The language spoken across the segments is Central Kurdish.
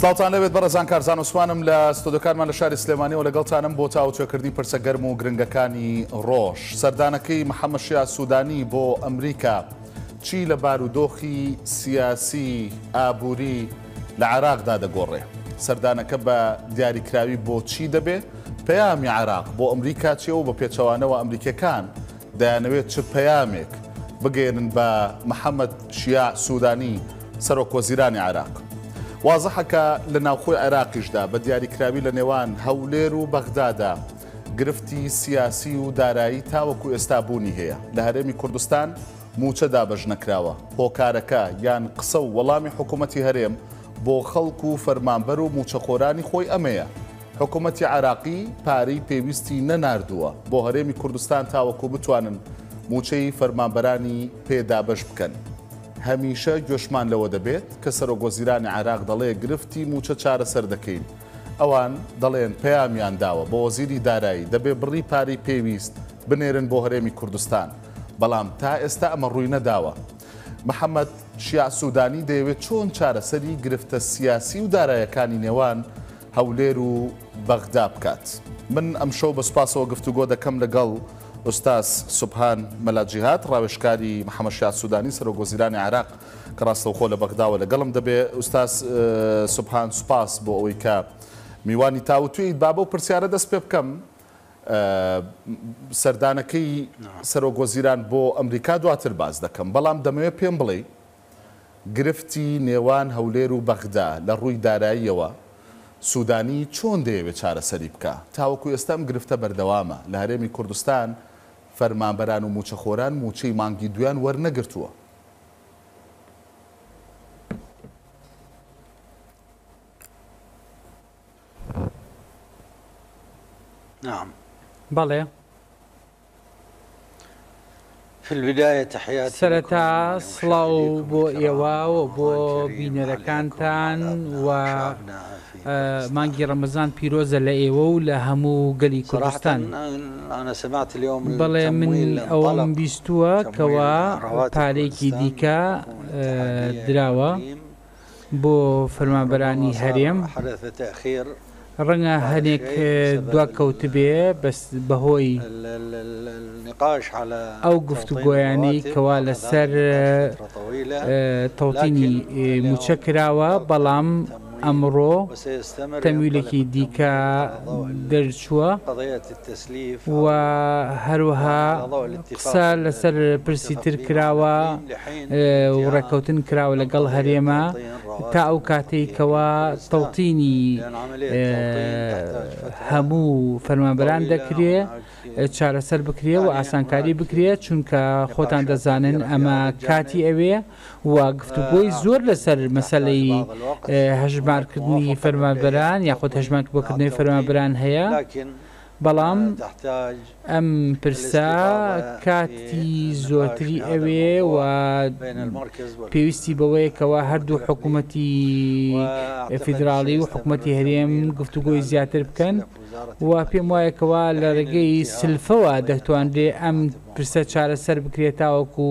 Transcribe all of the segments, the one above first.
سڵاوتان لێبێت بەڕێزان کارزان عوسمانم لە ستۆدۆکانمان لە شاری سلێمانیەوە لەگەڵتانم بۆ تاوتوێکردنی پرسە گەرم و گرنگەکانی ڕۆژ سەردانەکەی محەممە شیا سوودانی بۆ ئەمریکا چی لە بارودۆخی سیاسی ئابووری لە عراقدا دەگۆڕێ سەردانەکە بە دیاریکراوی بۆچی دەبێ پەیامی عراق بۆ ئەمریکا چێ و بە پێچەوانەوە ئەمریکەکان دەیانەوێت چ پەیامێک بگەیەنن بە محەمەد شیاع سوودانی، سەرۆکوەزیرانی عێراق؟ وازحە کە لە ناوخۆی عێراقیشدا بە دیاریکراوی لە نێوان هەولێر و بەغدادا گرفتی سیاسی و دارایی تاوەکو ئێستا بوونی هەیە. لە هەرێمی کوردستان مووچە دابەشنەکراوە، هۆکارەکە یان قسە و وەڵامی حکوومەتی هەرێم بۆ خەڵک و فەرمانبەر و مووچەخۆرانی خۆی ئەمەیە. حکومەتی عێراقی پارەی پێویستی نەناردووە بۆ هەرێمی کوردستان تاوەکو بتوانن مووچەی فەرمانبەرانی پێ دابەش بکەن. هەمیشە گوێشمان لەوە دەبێت کە سەرۆکوەزیرانی عێراق دەڵێ گرفتی مووچە چارەسەر دەکەین. ئەوان دەڵێن پەیامیان داوە بۆ وەزیری دارایی دەبێ بڕی پارەی پێویست بنێرن بۆ هەرێمی کوردستان، بەڵام تا ئێستا ئەمە ڕووی نەداوە. محەمەد شیاع سوودانی دەیەوێت چۆن چارەسەری گرفتە سیاسی و دارایەکانی نێوان هەولێر و بەغدا بکات. من ئەمشەو بە سوپاسەوە گفتوگۆ دەکەم لەگەڵ ئوستاز سوبهان مەلا جیهاد، ڕاوێژکاری محەمەد شیاع سودانی، سەرۆک وەزیرانی عێراق کە ڕاستەوخۆ لە بەغداوە لەگەڵم دەبێ. ئوستاز سوبهان سوپاس بۆ ئەوەی کە میوانی تاوتوێیت. با بەو پرسیارە دەست پێ بکەم، سەردانەکەی سەرۆک وەزیران بۆ ئەمریکا دواتر باس دەکەم، بەڵام دەمەوێ پێم بڵێی، گرفتی نێوان هەولێر و بەغدا لە ڕووی داراییەوە سوودانی چۆن دەیەوێت چارەسەری بکا؟ تاوەکو ئێستا ئەم گرفتە بەردەوامە، لە هەرێمی کوردستان فەرمانبەران و مووچەخۆران مووچەی مانگی دوویان وەرنەگرتووە. نعم. بەڵێ. سەرەتا سڵاو بۆ ئێوە و بۆ بینەرەکانتان و مانگی ڕەمەزان پیرۆزە لە ئێوە و لە هەموو گەلی کوردستان بەڵێ من ئەوەم بیستووە کەوا پارێکی دیکە دراوە بۆ فەرمانبەرانی هەرێم، ڕەنگە هەنێک دواکەوتبێ بەس بەهۆی ئەو گفتوگۆیانەی کەوا لەسەر تەوتینی موچە کراوە بەڵام ئەمڕۆ تەمویلێکی دیکە دەرچووە. و هەروەها قسە لەسەر پرسی تر کراوە و ڕێککەوتن کراوە لەگەڵ هەرێمە تا ئەو کاتەی کەوا تەوتینی هەموو فەرمانبەران دەکرێ چارەسەر بکرێ و ئاسانکاری بکرێت چونکە خۆتان دەزانن ئەمە کاتی ئەوێ و گفتوگۆی زۆر لەسەر مەسەلەی هەژمارکردنی فەرمانبەران یاخود هەژمارکبکردنەوەی فەرمانبەران هەیە، بەڵام ئەم پرسە کاتی زۆرتری ئەوێ و پێویستی بەوەیە کەوا هەردوو حکومەتی فیدراڵی و حکومەتی هەرێم گفتوگۆی زیاتر بکەن و پێم وایە کەوا لە ڕێگەی سلفەوە دەتوانرێ ئەم پرسە چارەسەر بکرێت تاوەکو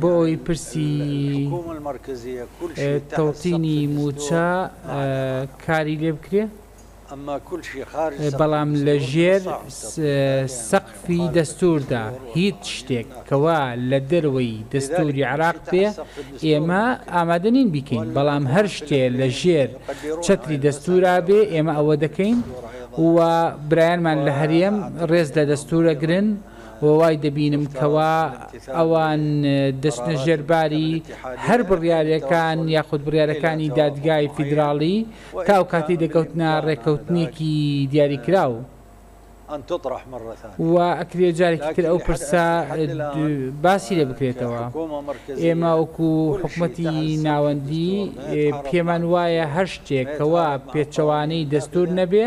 بۆ ئەوەی پرسی تەوتینی مووچە کاری لێ بکرێ بەڵام لە ژێر سەقفی دەستوردا هیچ شتێک کەوا لە دەروەی دەستوری عراق پێ ئێمە ئامادە نین بیکەین بەڵام هەر شتێ لە ژێر چەتری دەستورا بێ ئێمە ئەوە دەکەین و برایانمان لە هەرێم ڕێز لە دەستورە گرن و وای دەبینم کەوا ئەوان دەچنە ژێر باری هەر بڕیارێکان یاخود بڕیارەکانی دادگای فیدراڵی تا ئەو کاتەی دەکەوتنە ڕێکەوتنێکی دیاریکراو و ئەکرێ جارێکی تر ئەو پرسە باسی لێ بکرێتەوە ئێمە وەکو حکومەتی ناوەندی پێمان وایە هەر شتێک کەوا پێچەوانەی دەستور نەبێ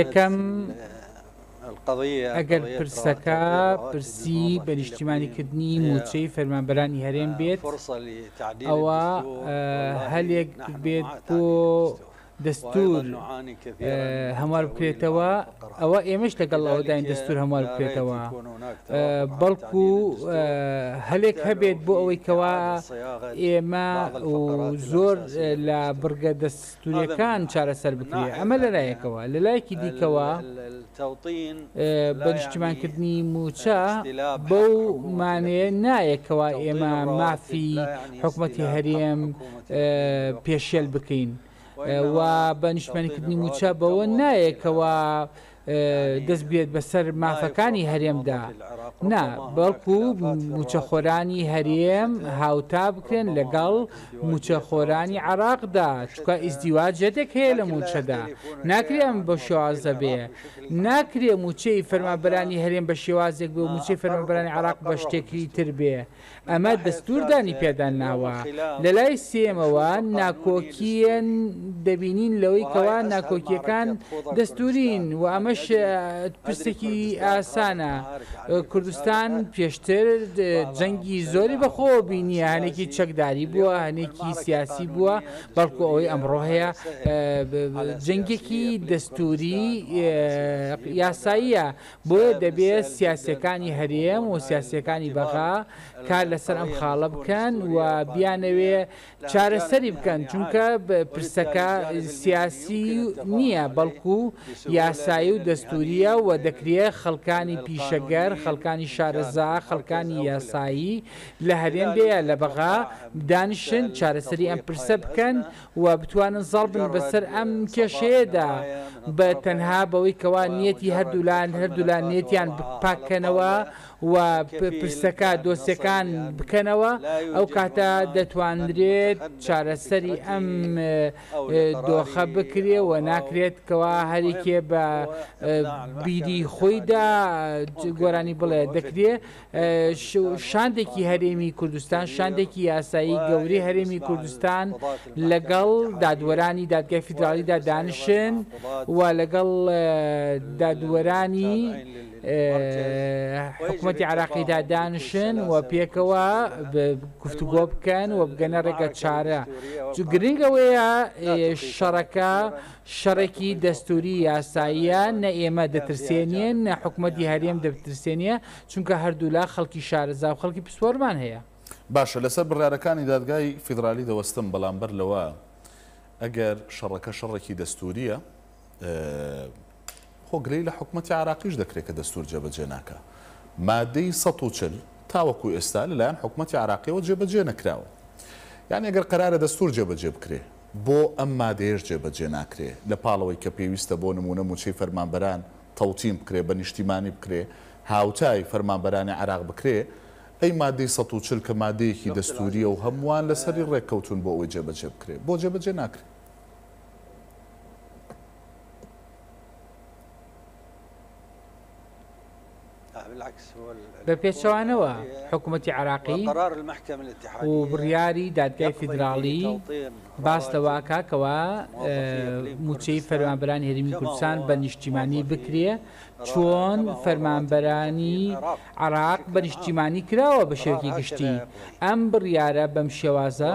یەکەم ئەگەر پرسەکە پرسی بە نیشتیمانیکردنی موچەی فەرمانبەرانی هەرێم بێت ئەوە هەلێک بێت بۆ دەستوور هەموار بکرێتەوە، ئەوە ئێمەش لەگەڵ ئەوەداین دەستوور هەموار بکرێتەوە، بەڵکو هەلێک هەبێت بۆ ئەوەی کەوا ئێمە زۆر لە بڕگە دەستوورەکان چارەسەر بکرێت ئەمە لەلایەکەوە لە لایەکی دیکەوە بەنیشتیمانکردنی موچە بەو مانێ نایەکەوە ئێمە مافی حکوومەتتی هەرێم پێشێل بکەین و بە نیشتمانیکردنی موچە بەوە نایەکەوە دەست بێت بەسەر مافەکانی هەرێمدا نا بەڵکو موچەخۆرانی هەرێم هاوتا بکرێن لەگەڵ موچەخۆرانی عراقدا چکە ئیزدیوا جێتێک هەیە لە موچەدا ناکرێم بە شوازە بێ ناکرێ موچەی فەرمابەرانی هەرێم بە شێوازێک بۆ موچەی فەرمابەرانی عراق بە شتێکی تر بێ ئەمە دەستوور دانی پێدا ناوە. لە لای سێیەمەوە ناکۆکییە دەبینین لەوەی کەوا ناکۆکییەکان دەستوورین و ئەمەش پرسێکی ئاسانە. کوردستان پێشتر جەنگی زۆری بەخۆوە بینییە، هەنێکی چەکداری بووە، هەنێکی سیاسی بووە، بەڵکو ئەوەی ئەمڕۆ هەیە جەنگێکی دەستووری یاساییە. بۆیە دەبێت سیاسییەکانی هەرێم و سیاسییەکانی بەغا کار لەسەر ئەم خاڵە بکەن و بیانەوێ چارەسەری بکەن، چونکە پرسەکە سیاسی نییە، بەڵکو یاسایی و دەستوورییە و دەکرێ خەڵکانی پیشەگەر، خەڵکانی شارەزا، خەڵکانی یاسایی لە هەرێم بێ یا لە بەغا دانیشن چارەسەری ئەم پرسە بکەن و بتوانن زاڵ بن بەسەر ئەم کێشەیەدا بە تەنها بەوەی کەوا نیەتی هەردوولان هەردوولان نیەتیان پاککەنەوە و پرسەکە دۆسیەکان بکەنەوە ئەو کاتە دەتوانرێت چارەسەری ئەم دۆخە بکرێ و ناکرێت کەوا هەریکێ بە بیری خۆیدا گۆرانی بڵێ دەکرێ شاندێکی هەرێمی کوردستان شاندێکی یاسایی گەوری هەرێمی کوردستان لەگەڵ دادوەرانی دادگای فیدراالیدا دانشن و لەگەڵ دادوەرانی حکوومەتی عراقیدا دانشن و پێکەوە گفتوگۆ بکەن و بگەنە ڕێگە چارە گرنگەوەیە شەڕەکە شەڕێکی دەستوری یاساییە نە ئێمە دەترسێنە نە حکوومەتی هەرێم دەترسێنە چونکە هەردوولا خەڵکی شارەزا و خەڵکی پسپۆرمان هەیە. باشە لەسەر بڕیارەکانی دادگای فیدرالی دەوەستم بەڵام بەر لەوە ئەگەر شەڕەکە شەڕێکی دەستوورییە خۆ گلەی لە حکومەتی عراقیش دەکرێت کە دەستوور جێبەجێ ناکە مادەی ١ۊ٠ تاوەکو ئێستا لەلایەن حکومەتی عراقیەوە جێبەجێ نەکراوە یان ئەگەر قەرارە دەستوور جێبەجێ بکرێ بۆ ئەم مادەیەش جێبەجێ ناکرێ لە پاڵەوەی کە پێویستە بۆ نمونە موچەی فەرمانبەران تەوتین بکرێ بە نیشتیمانی بکرێ هاوتای فەرمانبەرانی عێراق بکرێ ئەی مادەی سەد و چل کە مادەیەکی دەستووریە و هەمووان لەسەری ڕێک کەوتوون بۆ ئەوەی جێبەجێ بکرێ بۆ جێبەجێ ناکرێ؟ بە پێچەوانەوە حکومەتی عێراقی و بڕیاری دادگای فیدراڵی باس لەوە ئەکات کەوا مووچەی فەرمانبەرانی هەرێمی کوردستان بە نیشتیمانی بکرێ چۆن فەرمانبەرانی عێراق بە نیشتیمانی کراوە بە شێوەکی گشتی ئەم بڕیارە بەم شێوازە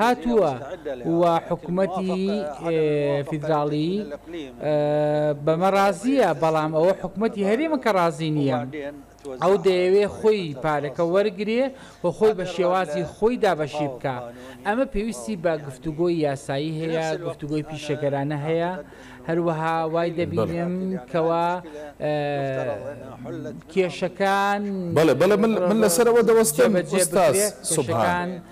هاتووە و حکومەتی فیدراڵی بەمە ڕازیە، بەڵام ئەوە حکومەتی هەرێمە کە ڕازی نییە. ئەو دەیەوێ خۆی پارەکە وەرگرێ و خۆی بە شێوازی خۆی دابەشی بکا. ئەمە پێویستی بە گفتوگۆی یاسایی هەیە، گفتوگۆی پیشەگەرانە هەیە، هەروەها وای دەبینم کەوا کێشەکان جێبەجێ بکرێ، کێشەکان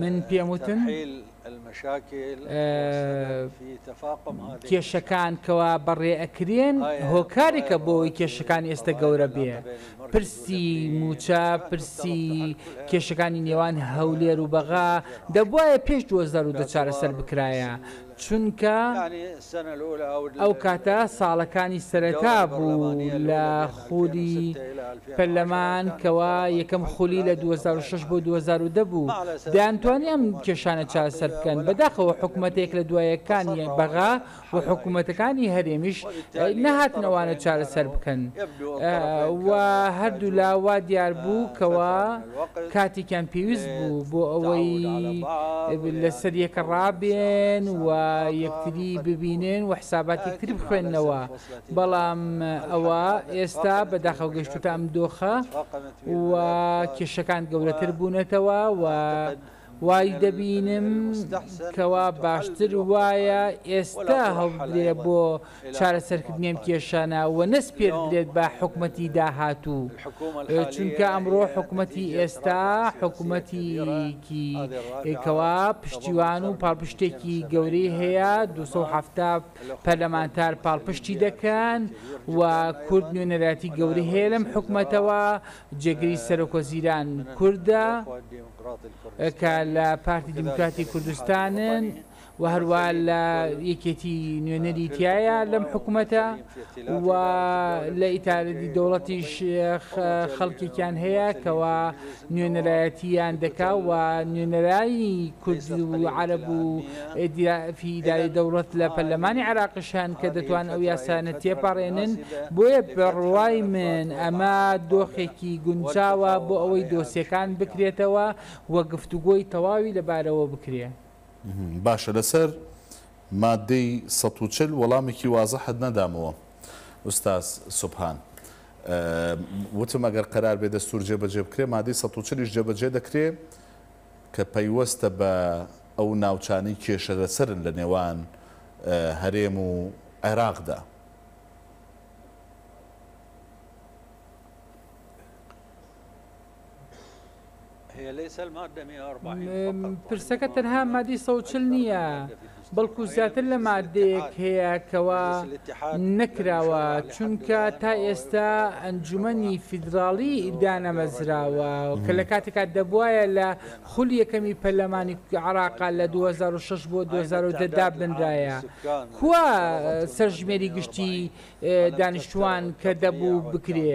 من پێم وتن کێشەکان کەوا بەڕێ ئەکرێن هۆکارێکە بۆی کێشەکان ئێستا گەورە بێ پرسی موچە پرسی کێشەکانی نێوان هەولێر و بەغا دەبواە پێش 2010 چارەسەر بکرایە چونکە ئەو کاتە ساڵەکانی سەرەتا بوو لە خولی پەرلەمان کەوا یەکەم خولی لە دوو هەزار و شەش بۆ دوو هەزار و دە بوو دەیانتوانی ئەم کێشانە چارەسەر بکەن بەداخەوە حکومەتە یەک لە دوای یەکانی بەغا و حکومەتەکانی هەرێمیش نەهاتن ئەوانە چارەسەر بکەن و هەردوولا وا دیار بوو کەوا کاتێکیان پێویست بوو بۆ ئەوەی لەسەر یەک ڕابێن و یەکتری ببینن و حسابات یەکتری بخوێننەوە، بەڵام ئەوە ئێستا بەداخەوە گەشتووتە ئەم دۆخە و کێشەکان گەورەتر بوونەتەوە و وای دەبینم کەوا باشتر وایە ئێستا هەڵبدرێ بۆ چارەسەرکردنی ئەم کێشانە و نەسپێردرێت بە حکومەتی داهاتوو چونکە ئەمڕۆ حکومەتی ئێستا حکومەتیکی کەوا پشتیوان و پاڵپشتێکی گەورەی هەیە دوو سەد و حەفتا پەرلەمانتار پاڵپشتی دەکەن و کورد نوێنەراتی گەورەی هەیە لەم حکومەتەوە جێگری سەرۆکوەزیران کوردە کە لە پارتی دیموکراتی کوردستانن و هەروە لە یەکێتی نوێنەری تایە لەم حکوومەتە و لە ئیتارەدی دەوڵەتیش خەڵکێکیان هەیە کەوا نوێنەرایەتیان دەکا و نوێنەرایی کورد و عرب و ئیدی ئیدارەی دەوڵەت لە پەرلەمانی عێراقیش هەن کە دەتوانن ئەو یاسایانە تێپەڕێنن، بۆیە بڕوای من ئەمە دۆخێکی گونجاوە بۆ ئەوەی دۆسیەکان بکرێتەوە و گفتوگۆی تەواوی لەبارەوە بکرێ. باشە لەسەر ماددەی سەد و چل وەڵامێکی وازحت نەدامەوە ئوستاز سوبهان وتم ئەگەر قەرار بێ دەستور جێبەجێ بکرێ مادەی سەد و چل یش جێبەجێ دەکرێ کە پەیوەستە بە ئەو ناوچانەی کێشە لەسەرن لە نێوان هەرێم و عێراقدا. پرسەکە تەنها مادی سەد و چل نییە. بەڵکو زیاتر لە ماددەیەک هەیە کەوا نەکراوە چونکە تا ئێستا ئەنجومەنی فیدراڵی دانەمەزراوە کە لە کاتێکا دەبوایە لە خولی یەکەمی پەرلەمانی عێراقا لە دوو هەزار و شەش بۆ دوو هەزار و دە دابنرایە کوا سەرژمێری گشتی دانیشتوان کە دەبوو بکرێ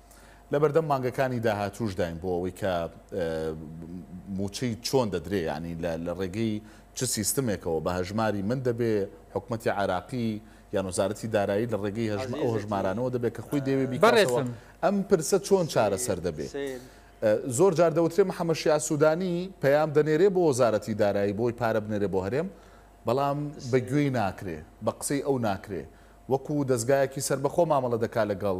لەبەردەم مانگەکانی داهاتووشداین بۆ ئەوەی کە مووچەی چۆن دەدرێ یعنی لە ڕێگەی چ سیستمێکەوە بە هەژماری من دەبێ حکوومەتتی عراقی یان وزارەتی دارایی لە ڕێگەی هەژم ئەو هەژمارانەوە دەبێت کە خۆی دەوێ بیکاتەوە ئەم پرسە چۆن چارەسەر دەبێ زۆر جار دەوترێ محەممە شیا سوودانی پەیام دەنێرێ بۆ وەزارەتی دارایی بۆی پارە بنێرێ بۆ هەرێم بەڵام بە گوێی ناکرێ بە قسەی ئەو ناکرێ وەکو دەستگایەکی سربەخۆ مامەڵە دەکا لەگەڵ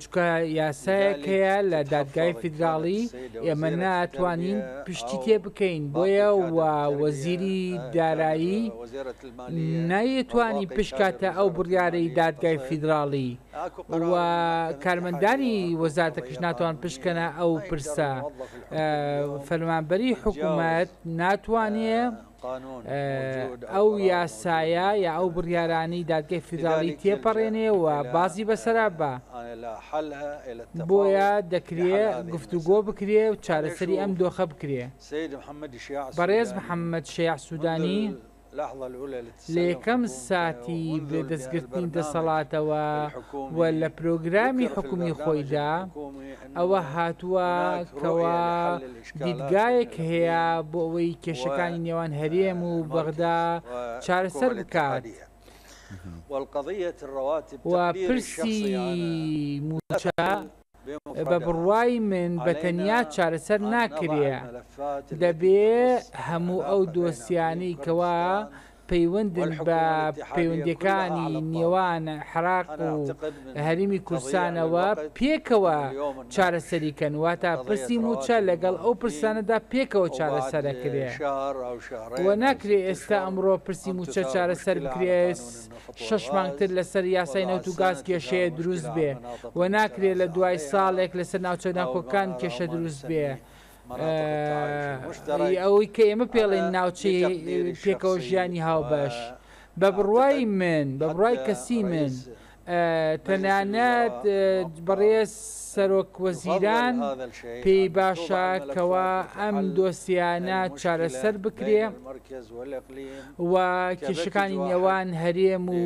چونکە یاسایەک هەیە لە دادگای فیدراڵی ئێمە ناتوانین پشتی تێ بکەین بۆیە و وەزیری دارایی نایەتوانی پشکاتە ئەو بڕیارەی دادگای فیدراڵی و کارمەندانی وەزارەتەکەش ناتوان پشکەنە ئەو پرسە فەرمانبەری حکوومەت ناتوانێ ئەو یاسایە یا ئەو بڕیارانەی دادگای فیدراڵی تێپەڕێنێ و بازی بەسەرا بە بۆیە دەکرێ گفتوگۆ بکرێ و چارەسەری ئەم دۆخە بکرێ بەڕێز محەممەد شەیع سوودانی لە یەکەم ساتی بێ دەستگرتنی دەسەڵاتەوە و لە پرۆگرامی حکومی خۆیدا ئەوە هاتووە کەوا دیدگایەک هەیە بۆ ئەوەی کێشەکانی نێوان هەرێم و بەغدا چارەسەر بکات و پرسی مووچە بە بڕوای من بە تەنیا چارەسەر ناکرێ دەبێ هەموو ئەو دۆسیانەی کەوا پەیوەندن بە پەیوەندیەکانی نێوان حراق و هەریمی کوردسانەوە پێکەوە چارەسەری کەن واتا پرسی موچە لەگەڵ ئەو پرسانەدا پێکەوە چارەسەرەکرێ و ناکرێ ئێستا ئەمڕۆ پرسی موچە چارەسەر بکرێ شەش مانگ تر لەسەر یاسای نەوت و گاز کێشەیە دروست بێ و ناکرێ لە دوای ساڵێک لەسەر ناوچە ناکۆکان کێشە دروست بێ ئەوەی کە ئێمە پێڵێن ناوچەی پێکەوە ژیانی هاوبەش بە بڕوای من بە بڕای کەسی من تەنانەت بەڕێز سەرۆک وەزیران پێی باشە کەوا ئەم دۆسیانە چارەسەر بکرێ و کێشەکانی نێوان هەرێم و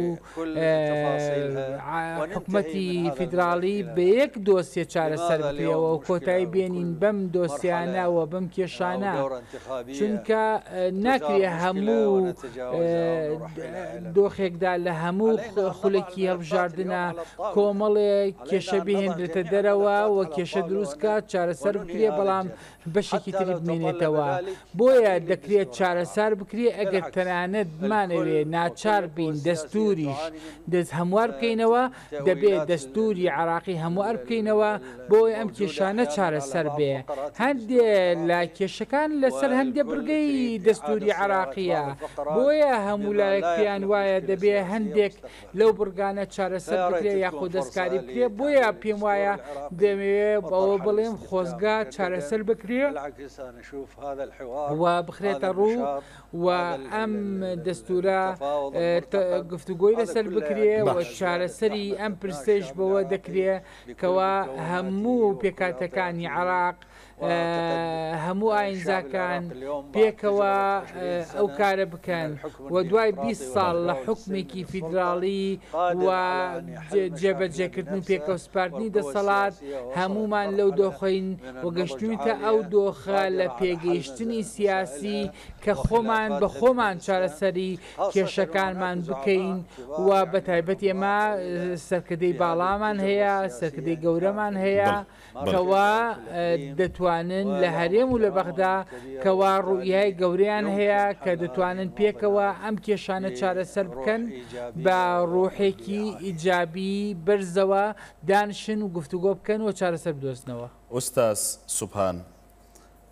حکومەتی فیدراڵی بەیەک دۆسیە چارەسەر بکرێەوە و کۆتایی بێنین بەم دۆسیانە و بەم کێشانە چونکە ناکرێ هەموو دۆخێکدا لە هەموو خولێکی هەڵبژاردنە کۆمەڵێ کێشە بهێنرێتە دەرەوە و کێشە دروستکە چارەسەر بکرێ بەڵام بەشێکی تری بمێنێتەوە، بۆیە دەکرێت چارەسار بکرێت ئەگەر تەنانەت بمانەوێت ناچار بین دەستووریش دەست هەموار بکەینەوە، دەبێت دەستووری عێراقی هەموار بکەینەوە بۆئەوەی ئەم کێشانە چارەسەر بێ، هەندێ لە کێشەکان لەسەر هەندێ بڕگەی دەستووری عێراقییە، بۆیە هەموو لایەک پێیان وایە دەبێت هەندێک لەو بڕگانە چارەسەر بکرێ یاخۆ دەستکاری بکرێ بۆیە پێم وایە دەمەوێ بەوە بڵێم خۆزگە چارەسەر بکرێ و بخرێتە ڕوو و ئەم دەستورە گفتوگۆی لەسەر بکرێ و چارەسەری ئەم پرسەش بەوە دەکرێ کەوا هەموو پێکاتەکانی عراق هەموو ئاینزاکان پێکەوە ئەو کارە بکەن و دوای 20 ساڵ لە حکومێکی فیدراڵی و جێبەجێکردن و پێکەوەسپاردنی دەسەڵات هەموومان لەو دۆخەین و گەشتوینتە ئەو دۆخە لە پێگەیشتنی سیاسی کە خۆمان بە خۆمان چارەسەری کێشەکانمان بکەین و بە تایبەت ئێمە سەرکردەی باڵامان هەیە سەرکردەی گەورەمان هەیە. کەوا دەتوانن لە هەرێم و لە بەغدا کەوا ڕوئیای گەورەیان هەیە کە دەتوانن پێکەوە ئەم کێشانە چارەسەر بکەن بە ڕوحێکی ئیجابی بەرزەوە دانشن و گفتوگۆ بکەن و چارەسەر بدۆزنەوە. ئوستاز سوبهان،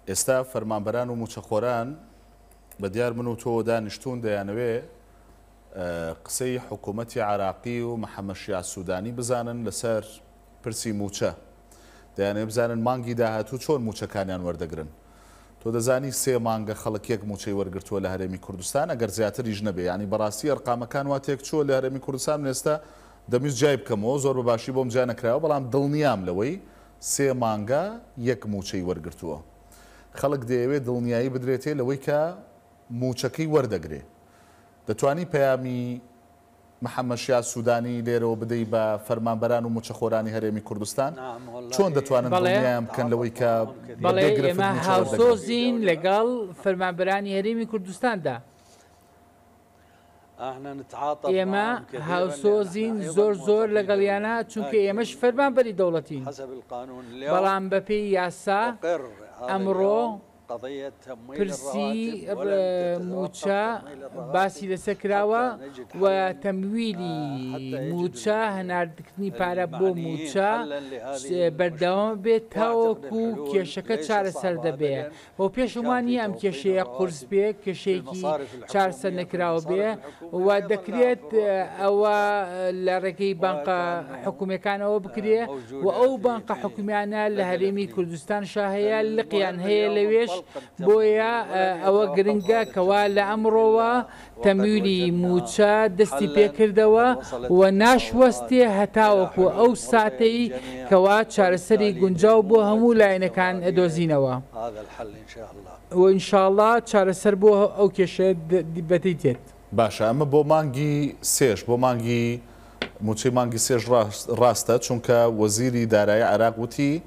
ئێستا فەرمانبەران و موچەخۆران بە دیار من و تۆ دانیشتوون دەیانەوێ قسەی حکومەتی عراقی و محمد شیاع سودانی بزانن لەسەر پرسی مووچە دەیانەوێت بزانن مانگی داهاتوو چۆن مووچەکانیان وەردەگرن تۆ دەزانی سێ مانگە خەڵک یەک مووچەی وەرگرتووە لە هەرێمی کوردستان ئەگەر زیاتریش نەبێ یانی بەڕاستی ئەرقامەکان وا تێکچووە لە هەرێمی کوردستان من ئێستا دەمویست جیای بکەمەوە زۆر بە باشی بۆم جیا نەکراوە بەڵام دڵنیام لەوەی سێ مانگە یەک مووچەی وەرگرتووە خەڵک دەیەوێت دڵنیایی بدرێتێ لەوەی کە مووچەکەی وەردەگرێ دەتوانی پەیامی محەمەد شیاع سودانی، لێرەوە بدەی بە فەرمانبەران و مووچەخۆرانی هەرێمی کوردستان، چۆن دەتوانن دڵنیایان بکەن لەوەی کە بە بێ گرفت مووچە وەردەگرن؟ بەڵێ، ئێمە هاوسۆزین لەگەڵ فەرمانبەرانی هەرێمی کوردستاندا. ئێمە هاوسۆزین زۆر زۆر لەگەڵیانا، چونکە ئێمەش فەرمانبەری دەوڵەتین. بەڵام بەپێی یاسا ئەمڕۆ پرسی مووچە باسی لەسەر کراوە و تەمویلی مووچە هەناردکردنی پارە بۆ مووچە بەردەوام بێت تاوەکو کێشەکە چارەسەر دەبێت بۆ پێشمانی ئەم کێشەیە قرس بێ کێشەیەکی چارەسەر نەکراوە بێ و دەکرێت ئەوە لە ڕێگەی بانقە حکومیەکانەوە بکرێ و ئەو بانقە حکومیانە لە هەرێمی کوردستان شاهەیە لقیان هەیە لەوێش بۆیە ئەوە گرنگە کەوا لە ئەمڕۆوە تەمویلی موچە دەستی پێکردەوە و ناشوەستێ هەتاوەکو ئەو ساتەی کەوا چارەسەری گونجاو بۆ هەموو لایەنەکان ئەدۆزینەوە. و ان شاء اللە چارەسەر بۆ ئەو کێشەیە بەدی دێت. باشە ئەمە بۆ مانگی سێش بۆ مانگی موچەی مانگی سێش ڕاستە چونکە وەزیری دارایی عێراق وتی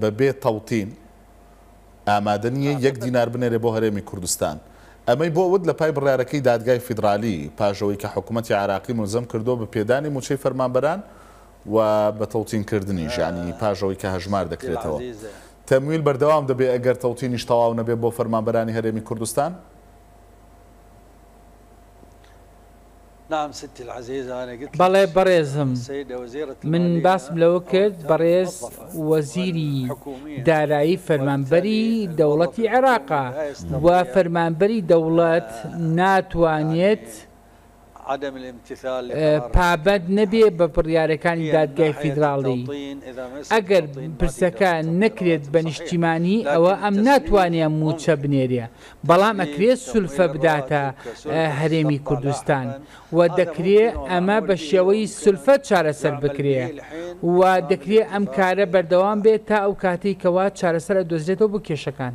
بە بێ تەوتین ئامادە نییە یەک دینار بنێرێ بۆ هەرێمی کوردستان ئەمەی بۆ وت لە پای بڕارەکەی دادگای فیدرالی پاش ئەوەی کە حکومەتی عێراقی ملزەم کردووە بە پێدانی موچەی فەرمانبەران و بە تەوتین کردنیش یانی پاش ئەوەی کە هەژمار دەکرێتەوە تەمویل بەردەوام دەبێ ئەگەر تەوتینیش تەواو نەبێ بۆ فەرمانبەرانی هەرێمی کوردستان. بەڵێ بەڕێزم من باسم لەوە کرد بەڕێز وەزیری دارایی فەرمانبەری دەوڵەتی عێراقە و فەرمانبەری دەوڵەت ناتوانێت پابەند نەبێت بە بڕیارەکانی دادگای فیدراڵی. ئەگەر پرسەکە نەکرێت بە نیشتیمانی ئەوە ئەم ناتوانێ مووچە بنێرێ، بەڵام ئەکرێت سولفە بداتە هەرێمی کوردستان و دەکرێ ئەمە بە شێوەی سولفە چارەسەر بکرێ و دەکرێ ئەم کارە بەردەوام بێت تا ئەو کاتەی کەوا چارەسەر ئەدۆزرێتەوە بۆ کێشەکان.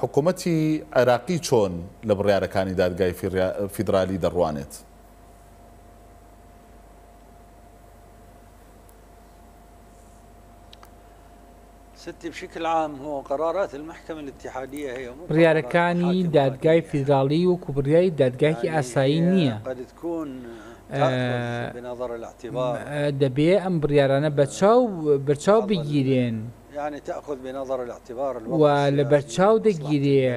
حکومەتی عێراقی چۆن لە بڕیارەکانی دادگای فیدرالی دەڕوانێت؟ بڕیارەکانی دادگای فیدراڵی وەکو بڕیاری دادگایکی ئاسایی نییە دەبێ ئەم بڕیارانە بەچاو بەرچاو بگیرێن. و لەبەرچاو دەگیرێ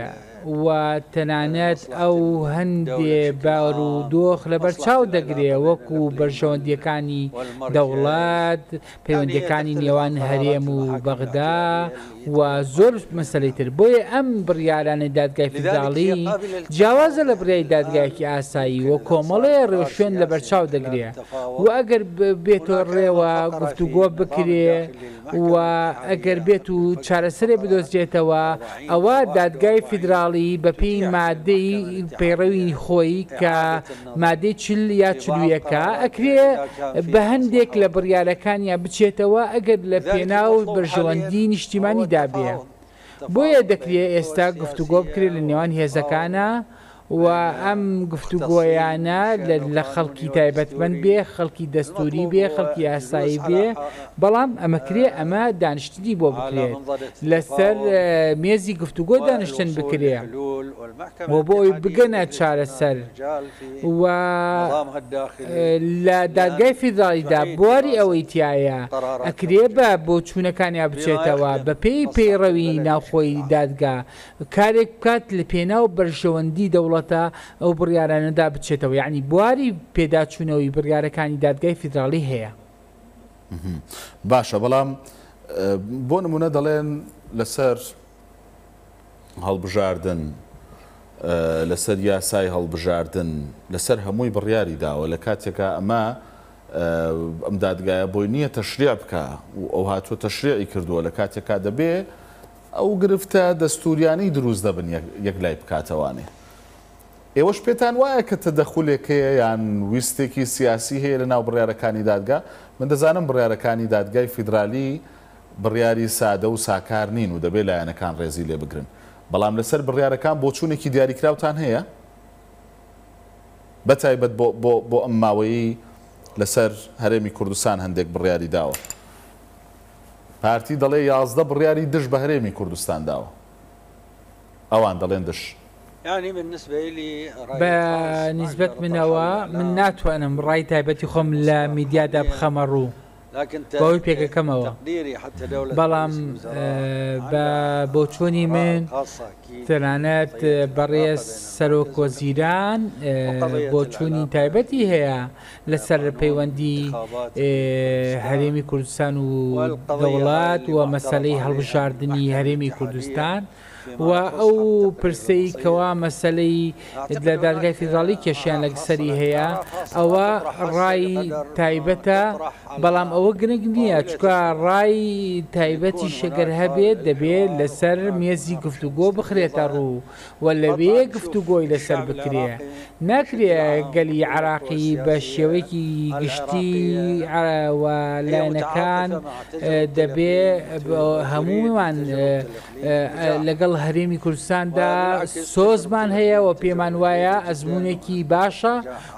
و تەنانەت ئەو هەندێ بارودۆخ لەبەرچاو دەگرێ وەکو بەرژەوەندییەکانی دەوڵەت، پەیوەندییەکانی نێوان هەرێم و بەغدا و زۆر مەسەلەی تر. بۆیە ئەم بڕیارانەی دادگای فیدراڵی جیاوازە لە بڕیاری دادگایەکی ئاسایی و کۆمەڵێ ڕێوشوێن لەبەرچاو دەگرێ و ئەگەر بێتۆ ڕێوە گفتوگۆ بکرێ، و ئەگەر بێت و چارەسەرێ بدۆزرێتەوە ئەوا دادگای فیدراڵی بەپێی مادەی پەیڕەوی خۆی کە مادەی چل یا چل و یەکە ئەکرێ بە هەندێک لە بڕیارەکانیا بچێتەوە ئەگەر لە پێناو بەرژەوەندی نیشتیمانیدا بێ. بۆیە دەکرێت ئێستا گفتوگۆ بکرێت لە نێوان هێزەکانا و ئەم گفتوگۆیانە لە خەڵکی تایبەتمەند بێ، خەڵکی دەستووری بێ، خەڵکی ئاسایی بێ، بەڵام ئەمە کرێ ئەمە دانیشتنی بۆ بکرێت، لەسەر مێزی گفتوگۆ دانیشتن بکرێ و بۆ ئەوەی بگەنە چارەسەر. و لە دادگای فیدراڵیدا بواری ئەوەی تیایە ئەکرێ بە بۆچوونەکانیا بچێتەوە بەپێی پەیڕەوی ناوخۆی دادگا کارێک بکات لە پێناو بەرژەوەندی دەوڵەتە ئەو بڕیارانەدا بچێتەوە یعنی بواری پێداچوونەوەی بڕیارەکانی دادگای فیدراڵی هەیە. باشە بەڵام بۆ نمونە دەڵێن لەسەر هەڵبژاردن، لەسەر یاسای هەڵبژاردن، لەسەر هەمووی بڕیاری داوە، لە کاتێکا ئەمە ئەم دادگایە بۆی نییە تەشریع بکا و ئەو هاتووە تەشریعی کردووە، لە کاتێکا دەبێ ئەو گرفتە دەستووریانەی دروست دەبن یەک لای بکاتەوانێ. ئێوەش پێتان وایە کە تەدەخولێک هەیە یان ویستێکی سیاسی هەیە لەناو بڕیارەکانی دادگا؟ من دەزانم بڕیارەکانی دادگای فیدرالی بڕیاری سادە و ساکار نین و دەبێت لایەنەکان ڕێزی لێ بگرن. بەڵام لەسەر بڕیارەکان بۆچوونێکی دیاریکراوتان هەیە؟ بە تایبەت بۆ بۆ بۆ ئەم ماوەیەی لەسەر هەرێمی کوردستان هەندێک بڕیاری داوە. پارتی دەڵێ یازدە بڕیاری دژ بە هەرێمی کوردستان داوە. ئەوان دەڵێن دژ. بە نیسبەت منەوە، من ناتوانم ڕای تایبەتی خۆم لە میدیادا بخەمە ڕوو. بەوەی پێکەکەمەوە بەڵام بە بۆچۆنی من تەنانەت بەڕێز سەرۆک وەزیران بۆچوونی تایبەتی هەیە لەسەر پەیوەندی هەرێمی کوردستان و دەوڵات و مەسلەی هەڵبژاردننی هەرێمی کوردستان وە ئەو پرسەی کەوا مەسەلەی لە دادگای فیدراڵی کێشەیانلەگ سەری هەیە ئەوە ڕای تایبەتە بەڵام ئەوە گرنگ نیە چونکە ڕای تایبەتیش گەر هەبێت دەبێ لەسەر مێزی گفتوگۆ بخرێتە ڕوو و لەوێ گفتوگۆی لەسەر بکرێ ناکرێ گەلی عێراقی بە شێوەیەکی گشتی و لایەنەکان دەبێ هەموومان لەگەڵ هەرێمی کوردستاندا سۆزمان هەیە و پێمان وایە ئەزمونێکی باشە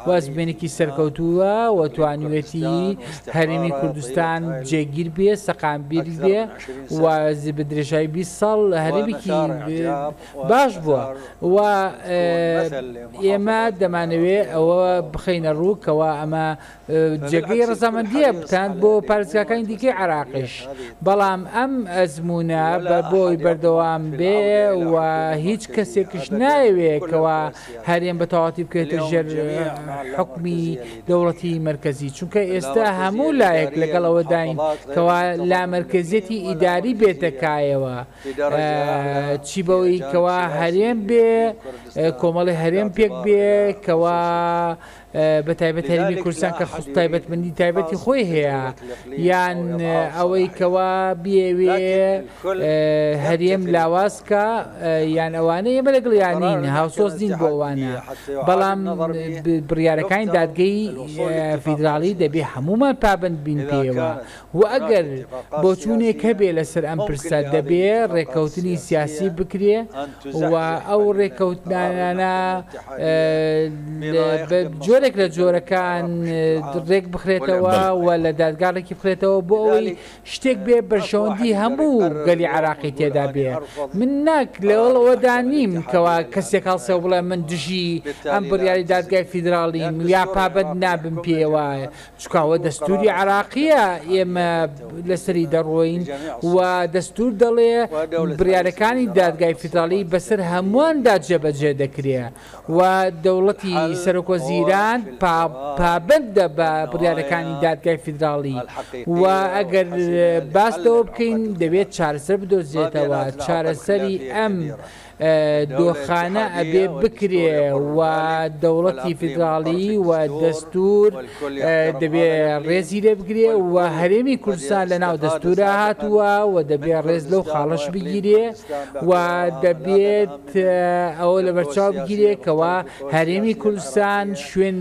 و ئەزمێنێکی سەرکەوتووە و توانیوێتی هەرێمی کوردستان جێگیر بێ سەقامبیل بێ و بدرێژای 20 ساڵ هەرێمێکی باش بووە و ئێمە دەمانەوێ ئەوە بخەینە ڕوو کەوا ئەمە جێگەی ڕزامەندیە بکەن بۆ پارێزگاکانی دیکەی عراقیش بەڵام ئەم ئەزمونە بە بۆی بەردەوام بێ و هیچ کەسێکش ناوێ کەوا هەرێم بە تەواتی بکرێتە ژێر حکومی دەوڵەتی مرکزی چونکە ئێستا هەموو لایەک لەگەڵ ئەوەداین کەوا لامەرکزیەتی ئیداری بێتەکایەوە. چی بەوەی کەوا هەرێم بێ کۆمەڵی هەرێم پێک بێ کەوا بە تایبەت هەرمی کورسان کە خست تایبەتمەندی تایبەتی خۆی هەیە یان ئەوەی کەوا بێوێ هەرێم لاوازکە یان ئەوانە ئێمە لەگڵیانین هاوسۆز دین بۆوانە بەڵام بڕیارەکانی دادگەی فیدراڵی دەبێ هەمومان پابند بین پێوە وە ئەگەر بۆچوونێک هەبێ لەسەر ئەم پرسە دەبێ ڕێککەوتنی سیاسی بکرێ و ئەو ڕێککەوتنانە جۆرێک لە جۆرەکان ڕێک بخرێتەوە و لە دادگا ڕێکی بخرێتەوە بۆ ئەوەی شتێک بێ بەرژەوەندی هەموو گەلی عراقی تێدا بێ من ناک لەوەڵەوەدا نیم کەوا کەسێک هەڵسێ بڵێ من دژی ئەم بڕیاری دادگای فیدراڵیم یا پابەت نابم پێوە چکا ئەوە دەستوری عراقیە ئێمە لەسەری دەڕۆین و دەستور دەڵێ بریارەکانی دادگای فیدراڵی بەسەر هەموواندا جێبەجێ دەکرێ و دەوڵەتی سەرۆکۆ زیران پابندە بە بریارەکانی دادگای فیدراڵی و ئەگەر باستەوە بکەین دەبێت چارەسەر بدۆزێتەوە چارەسەری ئەم دۆخانە ئەبێ بکرێ و دەوڵەتی فیدراڵی و دەستوور دەبێ ڕێزی لێ بگرێ و هەرێمی کوردستان لە ناو دەستورە هاتووە و دەبێ ڕێز لەو خاڵش بگیرێ و دەبێت ئەوە لە بەرچاو بگیرێ کەوا هەرێمی کوردستان شوێن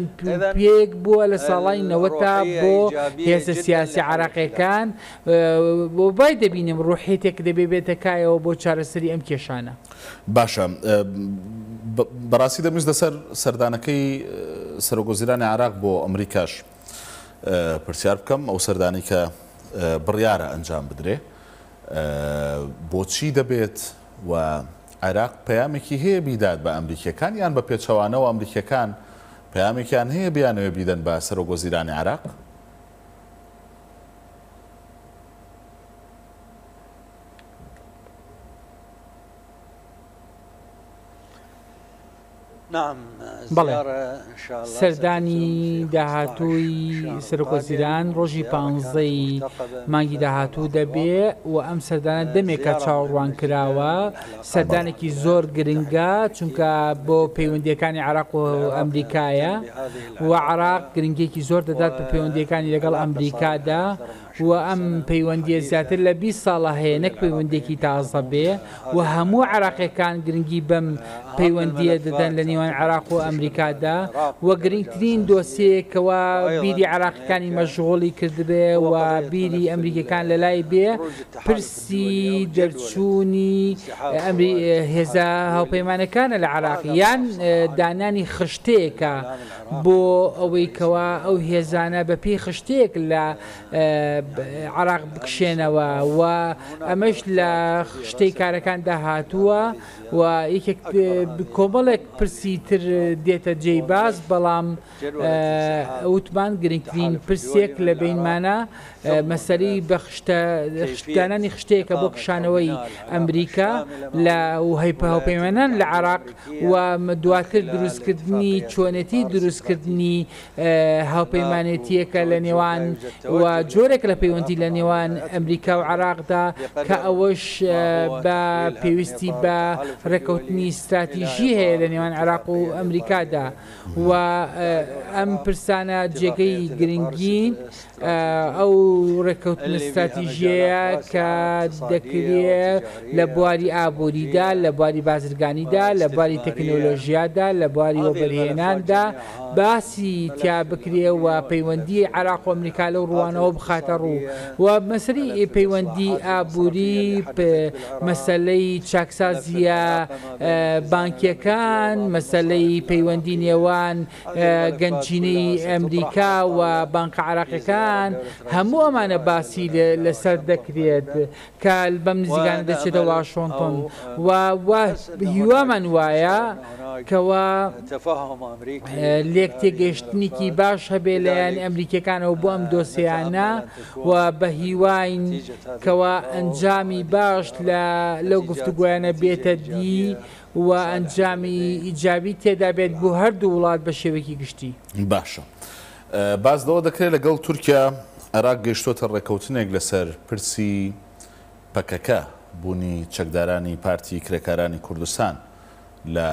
پێک بووە لە ساڵی نەوەتا بۆ هێزە سیاسی عراقیەکان و وای دەبینم ڕووحیەتێک دەبێ بێتە کایەوە بۆ چارەسەری ئەم کێشانە. باشە بەڕاستی دەمویست لەسەر سەردانەکەی سەرۆک وەزیرانی عێراق بۆ ئەمریکاش پرسیار بکەم، ئەو سەردانەی کە بڕیارە ئەنجام بدرێ بۆچی دەبێت و عێراق پەیامێکی هەیە بیدات بە ئەمریکییەکان یان بە پێچەوانەوە ئەمریکییەکان پەیامێکیان هەیە بیانەوێ بیدەن بە سەرۆک وەزیرانی عێراق؟ بەڵێ سەردانی داهاتووی سەرۆکۆزیران ڕۆژی پانزەی مانگی داهاتوو دەبێ و ئەم سەردانە دەمێکە چاوەڕوان کراوە سەردانێکی زۆر گرنگە چونکە بۆ پەیوەندیەکانی عراق و ئەمریکایە و عێراق گرنگییەکی زۆر دەدات بە پەیوەندییەکانی لەگەڵ ئەمریکادا و ئەم پەیوەندییە زیاتر لە بیست ساڵە هەیە نەک پەیوەندییەکی تازە بێ و هەموو عێراقییەکان گرنگی بەم پەیوەندییە دەدەن لە نێوان عێراق و ئەمریکادا و گرنگترین دۆسیەیە کەوا بیری عێراقییەکانی مەشغوڵی کردبێ و بیری ئەمریکییەکان لەلای بێ پرس سی دەرچوونی ئەمری هێزە هاوپەیمانەکانە لە عێراق یان دانانی خشتەیەکە بۆ ئەوەی کەوا ئەو هێزانە بە پێی خشتەیەک لە عێراق بکشێنەوە و ئەمەش لە خشتەی کارەکاندا هاتووە و یەکێک کۆمەڵێک پرسی تر دێتە جێی باس بەڵام وتمان گرنگترین پرسێک لە بینمانە مەسەری بەخشدانانی خشتەیەکە بۆ کشانەوەی ئەمریکا لە هەیپەهاوپەیمانان لە عراق و دواتر دروستکردنی چۆنێتی دروستکردنی هاوپەیمانێتیەکە لە نێوان و جۆرێک لە پەیوەندی لە نێوان ئەمریکا و عراقدا کە ئەوەش بە پێویستی بە ڕێکەوتنی استراتیژی هەیە لە نێوان عراق و ئەمریکادا و ئەم پرسانە جێگەی گرنگین، ئەو ڕێککەوتنە ستراتیژییەیە کە دەکرێت لە بواری ئابووریدا، لە بواری بازرگانیدا، لە بواری تەکنۆلۆژیادا، لە بواری وەبەرهێناندا باسی تیا بکرێ و پەیوەندیی عێراق و ئەمریکا لەو ڕووانەوە بخاتە ڕوو و مەسەلەی پەیوەندیی ئابووری مەسەلەی چاکسازییە بانکیەکان، مەسەلەی پەیوەندی نێوان گەنجینەی ئەمریکا و بانکە عەراقیەکان، هەموو ئەمانە باسی لەسەر دەکرێت کە بەم نزیکانە دەچێتە واشۆنتن و وا هیوامان وایە کەوا لێکتێگەیشتنێکی باش هەبێت لەلایەن ئەمریکیەکانەوە بۆ ئەم دۆسێیانە و بە هیواین کەوا ئەنجامی باشت لە لەو گفتوگۆیانە بێتە دی و ئەنجامی ئیجابی تێدا بێت بۆ هەردوو وڵات بە شێوەیەکی گشتی. باشە باس لەوە دەکرێت لەگەڵ تورکیا عێراق گەیشتووەتە ڕێککەوتنێک لەسەر پرسی پەکەکە، بوونی چەکدارانی پارتی کرێکارانی کوردستان لە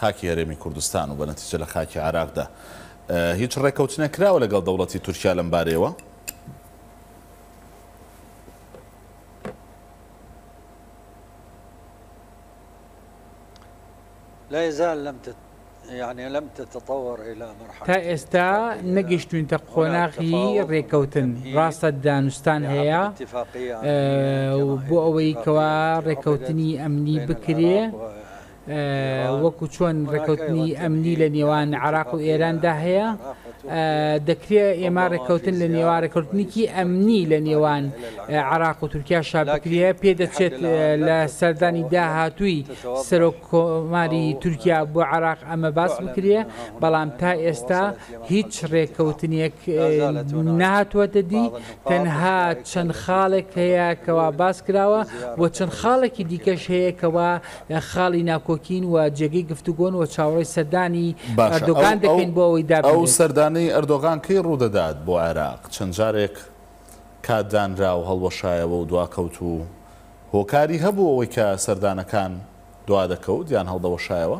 خاکی هەرێمی کوردستان و بە نەتیجە لە خاکی عێراقدا هیچ ڕێکەوتنێک کراوە لەگەڵ دەوڵەتی تورکیا لەم بارەیەوە؟ لا يزال لم تت... تا ئێستا نەگەشتوینتە قۆناغی رێککەوتن، راستە دانوستان هەیە و بۆ ئەوەی کەوا رێککەوتنی ئەمنی بکرێ وەکو چۆن رێککەوتنی ئەمنی لە نێوان عراق و ئێراندا هەیە، دەکرێ ئێمە ڕێککەوتن لە نێوا ڕێککەوتنیکی ئەمنی لە نێوان عراق و تورکیا شا بکرێ پێ دەچێت لە سەردانی داهاتووی سەرۆک کۆماری تورکیا بۆ عراق ئەمە باس بکرێ بەڵام تا ئێستا هیچ ڕێککەوتنێک ناتوەتە دی تەنها چەند خاڵێک هەیە کەوا باس کراوە و چەند خاڵێکی دیکەش هەیە کەوا خاڵی ناکۆکین و جێگەی گفتوگۆن و چاوەڕێی سەردانی ئەردۆگان دەکەین بۆ ئەوەی دابنرێت. باشە ئەو سەردانەی ئەردۆغان کەی ڕوودەدات بۆ عێراق؟ چەند جارێک کات دانرا و هەڵوەشایەوە و دواکەوت و هۆکاری هەبوو ئەوەی کە سەردانەکان دوادەکەوت یان هەڵدەوەشایەوە؟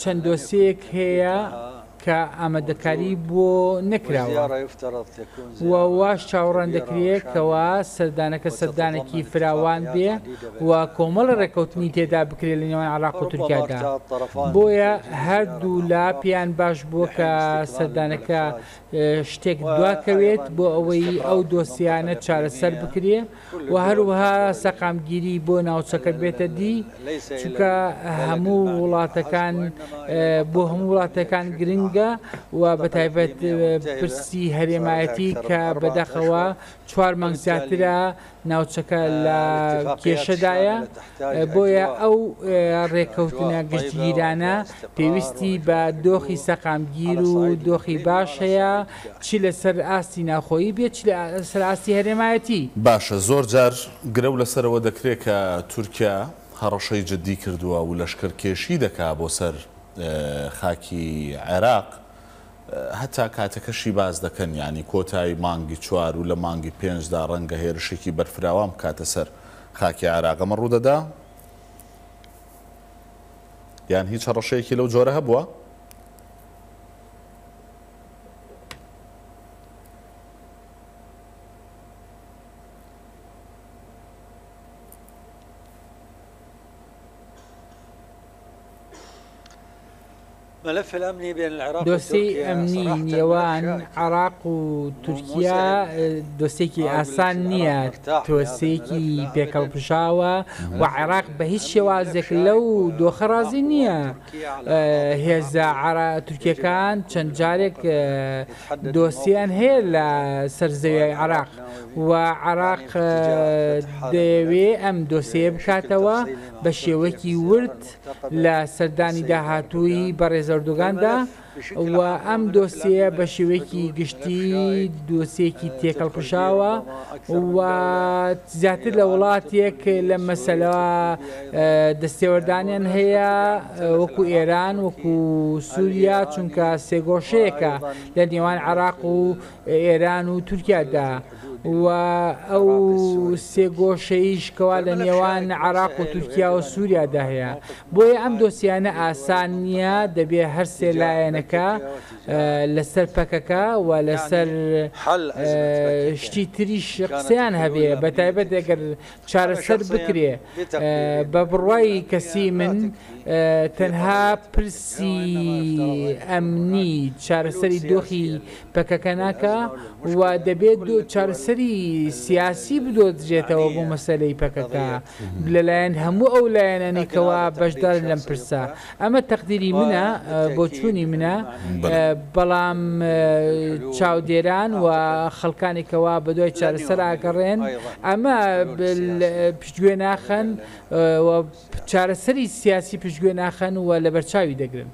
چەند دۆسێک هەیە کە ئامادەکاری بۆ نەکراوە واش چاوەڕان دەکرێت کەوا سەردانەکە سەردانێکی فراوان بێ و کۆمەڵە ڕێککەوتنی تێدا بکرێت لە نێوان عراق و تورکیادا بۆیە هەردوو لا پێیان باش بووە کە سەردانەکە شتێک دواکەوێت بۆ ئەوەی ئەو دۆسیانە چارەسەر بکرێ و هەروها سەقامگیری بۆ ناوچەکە بێتە دی چکە هەموو وڵاتەکان بۆ هەموو وڵاتەکان گرنگە و بەتایبەت پرسی هەرێمایەتی کە بەدەخەوە چوار مەنگ زیاترە ناوچەکە لە کێشەدایە، بۆیە ئەو رێککەوتنە گشتگیرانە پێویستی بە دۆخی سەقامگیر و دۆخی باش هەیە، چ لەسەر ئاستی ناوخۆیی بێت، چ لەسەر ئاستی هەرێمایەتی. باشە زۆر جار گرەو لەسەرەوە دەکرێت کە تورکیا هەڕەشەی جددی کردووە و لەشکرکێشی دەکات بۆ سەر خاکی عێراق، هەتا کاتەکەشی باس دەکەن یانی کۆتایی مانگی چوار و لە مانگی پێنجدا ڕەنگە هێرشێکی بەرفراوان بکاتە سەر خاکی عێراق، ئەمە ڕوودەدا؟ یان هیچ هەڕەشەیەکی لەو جۆرە هەبووە؟ دۆسێی ئەمنی نێوان عێراق و تورکیا دۆسێکی ئاسان نییە تۆسێکی پێکەڵکژاوە و عێراق بە هیچ شێوازێک لەو دۆخە ڕازی نییە هێزە عرا تورکیەکان چەند جارێک دۆسییان هەیە لە سەرزەوی عراق و عراق دەیەوێ ئەم دۆسێ بکاتەوە بە شێوەکی ورد لە سەردانی داهاتووی بەڕێز ئەردۆگاندا و ئەم دۆسیەیە بە شێوەیەکی گشتی دۆسیەکی تێکەڵ پشاوە و زیاتر لە وڵاتێک لە مەسەلە دەستێوەردانیان هەیە وەکو ئێران وەکو سووریا چونکە سێگۆشەیەەکە لە نێوان عراق و ئێران و تورکیادا. و ئەو سێگۆشەییش کەوا لە نێوان عێراق و تورکیا و سوریادا هەیە، بۆیە ئەم دۆسیانە ئاسان نییە، دەبێ هەر سێ لایەنەکە لەسەر پەکەکە و لەسەر شتی تریش قسەیان هەبێ، بەتایبەت ئەگەر چارەسەر بکرێ، بە بڕوای کەسی من تەنها پرسی ئەمنی چارەسەری دۆخی پەکەکە ناکا و دەبێت چارەسەری سیاسی بدۆزرێتەوە بۆ مەسەلەی پەکەکە لەلایەن هەموو ئەو لایەنانەی کەوا بەشدارن لەم پرسە ئەمە تەقدیری منە بۆچوونی منە بەڵام چاودێران و خەڵکانی کەوا بەدوای چارەسەر ئاگەڕێن ئەمە پشتگوێ ناخەن و چارەسەری سیاسی پشتگوێ ناخەن و لەبەرچاوی دەگرن.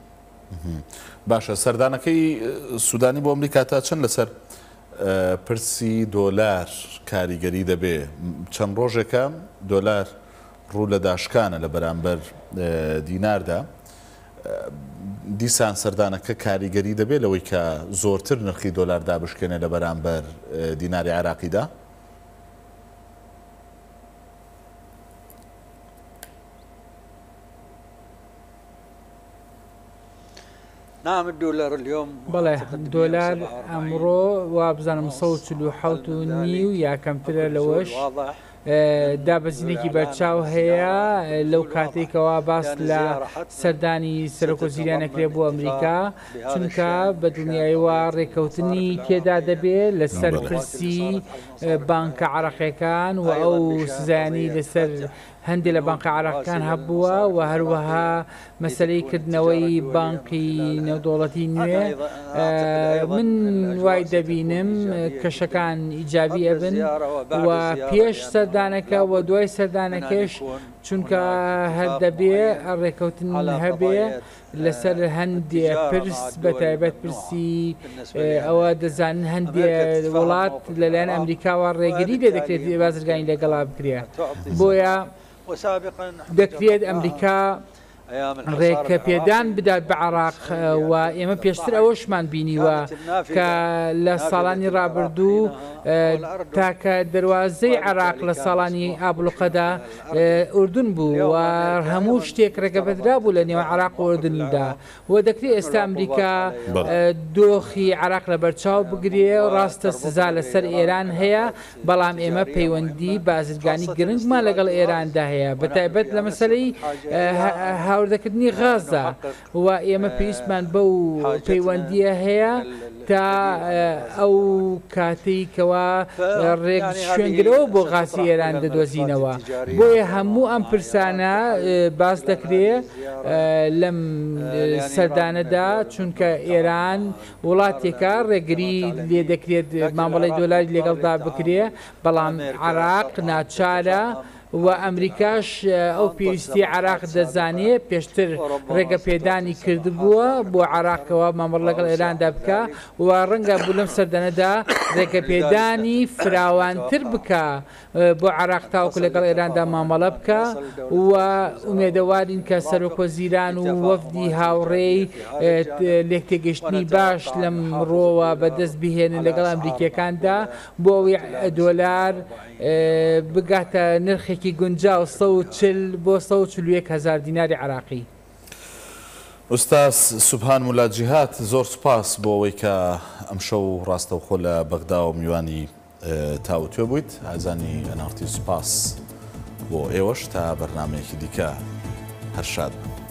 باشە سەردانەکەی سودانی بۆ ئەمریکا تا چەند لەسەر پرسی دۆلار کاریگەری دەبێ چەند ڕۆژێکە دۆلار ڕوو لە داشکانە لە بەرامبەر دیناردا دیسان سەردانەکە کاریگەری دەبێت لەوەی کە زۆرتر نرخی دۆلار دابشکێنێ لە بەرامبەر دیناری عراقیدا بەڵێ دۆلار ئەمڕۆ وابزانم سە و چلو حەوت و نیو یا کەمترە لەوەش دابەزینێکی بەرچاو هەیە لەو کاتێکەوە باس لە سەردانی سەرۆک و زیرانەکرێ بۆ ئەمریکا چونکە بە دنیایەوە ڕێکەوتنی تێدا دەبێت لەسەر پرسی بانکە عراقیەکان و ئەو سزانانی لەسەر هەندێ لە بانقە عەراقیەکان هەبووە و هەروەها مەسەلەی کردنەوەی بانقی نێودەوڵەتی نوێ من وای دەبینم کەشەکان ئیجابی ئەبن و پێش سەردانەکە و دوای سەردانەکەش چونکە هەر دەبێ ڕێکەوتن هەبێ لەسەر هەندێ پرس بە تایبەت پرسی ئەوە دەزانن هەندێ وڵات لەلایەن ئەمریکاوە ڕێگری لێ دەکرێت بازرگانی لەگەڵا بکرێ بۆیە دەکرێت ئەمریکا ڕێکە پێدان بدات بە عراق و ئێمە پێشتر ئەوەشمان بینیوە کە لە ساڵانی ڕابردوو تاکە دەواازەی عراق لە ساڵانی ئابلوقەدا ئوردن بوو و هەموو شتێک ڕێگەپێدرا بوو لە نێوان عێراق و ئوردن دا و دەکرێ ئێستا ئەمریکا دۆخی عێراق لە بەرچاو بگرێ و ڕاستە سزا لە سەر ئێران هەیە بەڵام ئێمە پەیوەندی بازرگانی گرنگمان لەگەڵ ئێران دا هەیە بە تایبەت لە مەسەلەی هاوردەکردنی غاز دا. و ئێمە پێویستمان بەو پەیوەندییە هەیە تا ئەو کاتەی کەوا ڕێک شوێنگرەوە بۆ غازی ئێران دەدۆزینەوە، بۆیە هەموو ئەم پرسانە باس دەکرێ لەم سەردانەدا، چونکە ئێران وڵاتێکە ڕێگری لێ دەکرێت مامەڵەی دۆلاری لەگەڵدا بکرێ، بەڵام عێراق ناچارە و ئەمریکاش ئەو پێویستیە عێراق دەزانێ پێشتر ڕێگە پێدانی کردبووە بۆ عێراق کەوا مامەڵ لەگەڵ ئێراندا بکا و ڕەنگە بوو لەم سەردەنەدا ڕێگە پێدانی فراوانتر بکا بۆ عێراق تاوەکو لەگەڵ ئێراندا مامەڵە بکا و ئومێدەوارین کە سەرۆک وەزیران و وەفدی هاوڕێی لێک تێگەشتنی باش لەم ڕۆوە بەدەست بهێنن لەگەڵ ئەمریکیەکاندا بۆ ئەوەی دۆلار بگاتە نرخێکی گونجاو سەد و چل بۆ سەد و چل و یەک هەزار دیناری عراقی. ئوستاز سوبهان ملا جیهاد زۆر سوپاس بۆ ئەوەی کە ئەمشەو ڕاستەوخۆ لە بەغداوە میوانی تاووتوێ بوویت ئازانی ئەنارتی سوپاس بۆ ئێوەش تا بەرنامەیەکی دیکە هەر شاد بن.